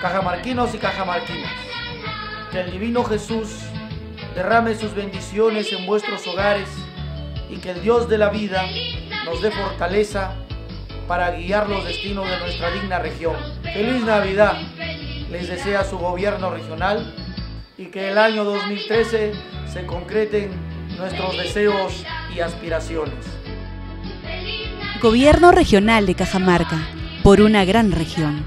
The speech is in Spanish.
cajamarquinos y cajamarquinas, que el divino Jesús derrame sus bendiciones en vuestros hogares y que el Dios de la vida nos dé fortaleza para guiar los destinos de nuestra digna región. Feliz Navidad les desea su gobierno regional y que el año 2013 se concreten nuestros deseos y aspiraciones. Gobierno Regional de Cajamarca, por una gran región.